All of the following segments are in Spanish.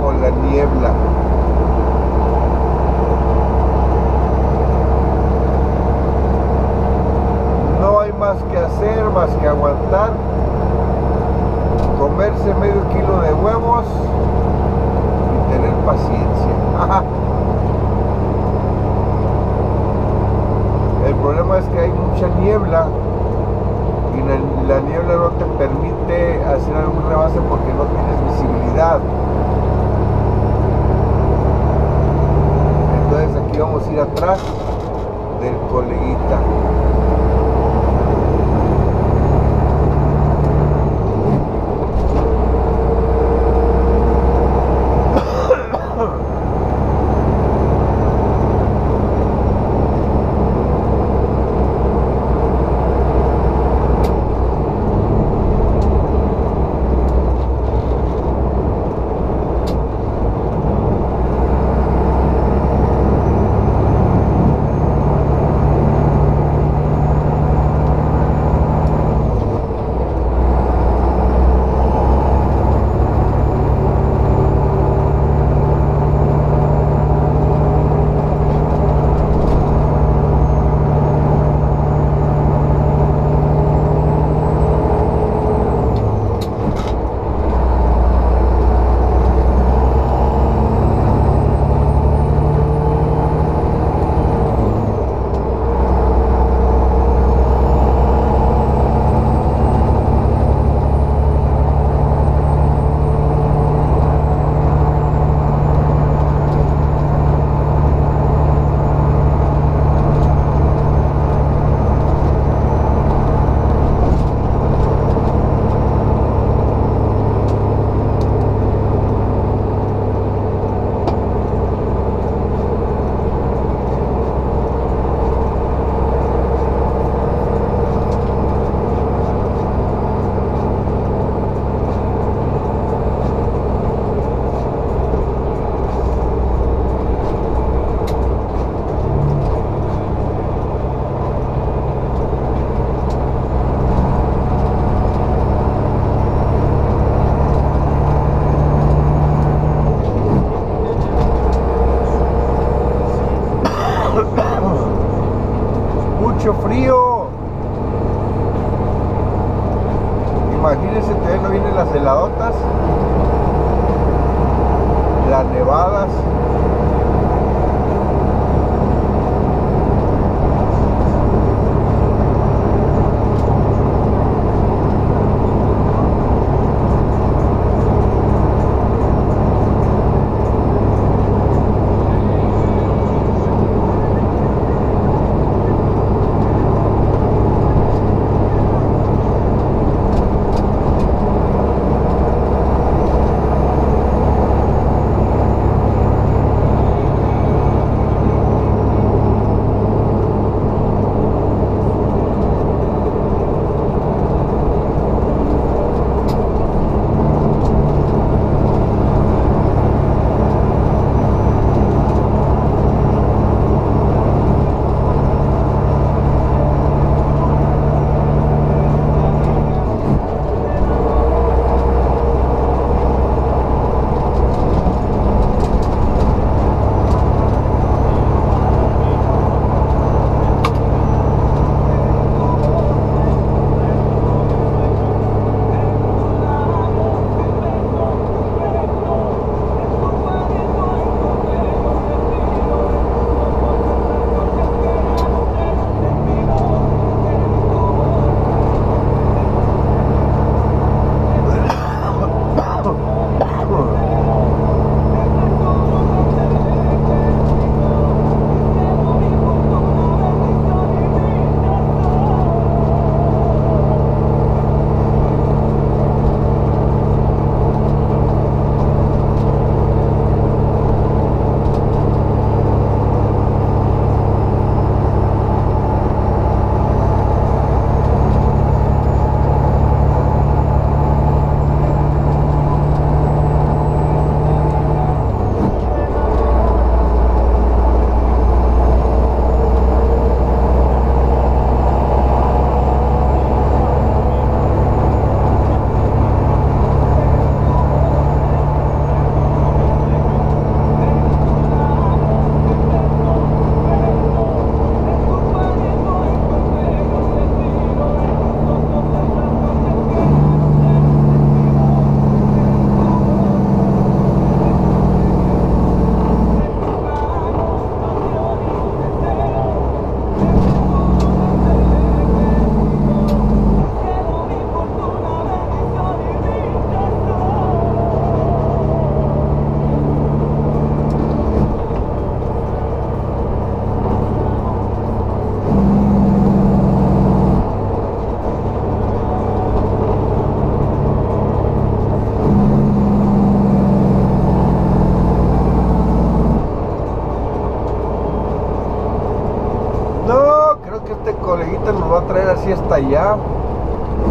con la niebla. No hay más que hacer, más que aguantar, comerse medio kilo de huevos y tener paciencia. El problema es que hay mucha niebla y la, niebla no te permite hacer algún rebase porque no tienes visibilidad. Entonces aquí vamos a ir atrás del coleguita. Frío. Imagínense, todavía no vienen las heladotas, las nevadas.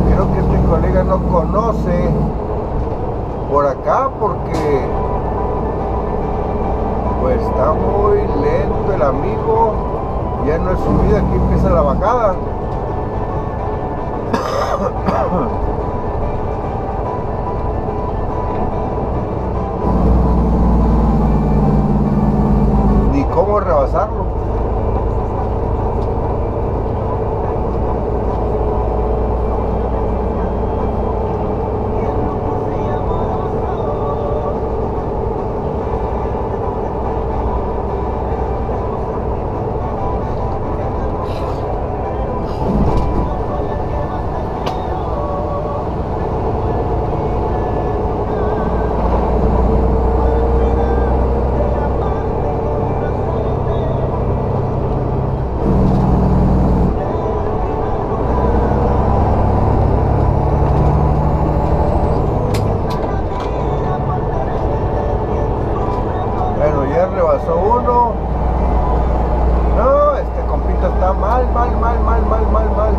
Creo que este colega no conoce por acá porque pues está muy lento el amigo. Ya no es subida, aquí empieza la bajada. Ni cómo rebasarlo. Rebasó uno. No, este compito está mal, mal, mal, mal, mal, mal, mal.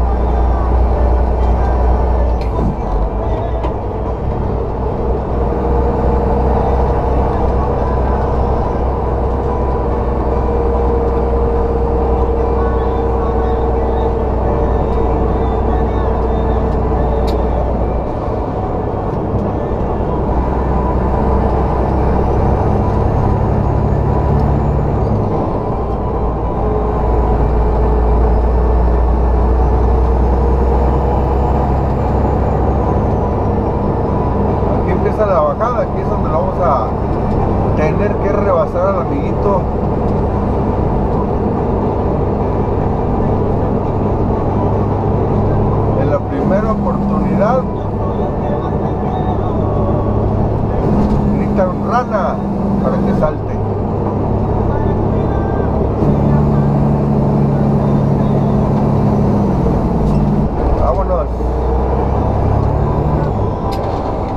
Aquí empieza la bajada, aquí es donde lo vamos a tener que rebasar al amiguito. En la primera oportunidad gritan rana para que salte. Vámonos.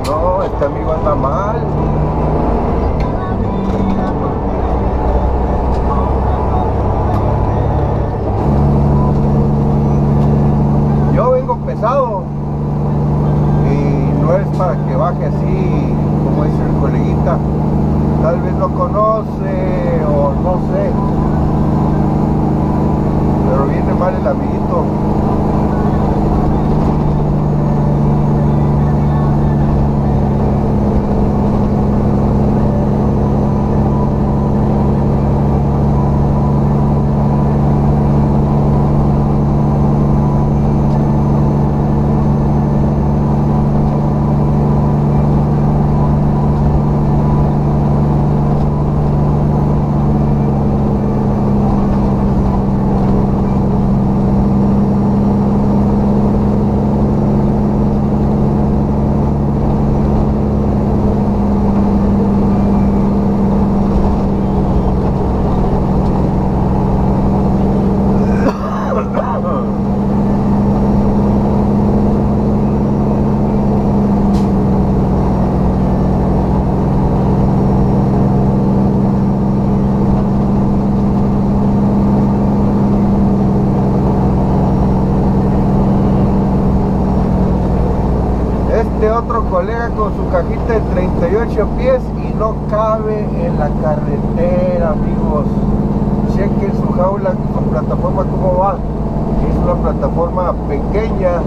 No, este amigo anda mal. Yo vengo pesado y no es para que baje así, como dice el coleguita. Tal vez no conoce o no sé. Pero viene mal el amiguito. Este otro colega con su cajita de 38 pies y no cabe en la carretera, amigos. Chequen su jaula, su plataforma, cómo va. Es una plataforma pequeña.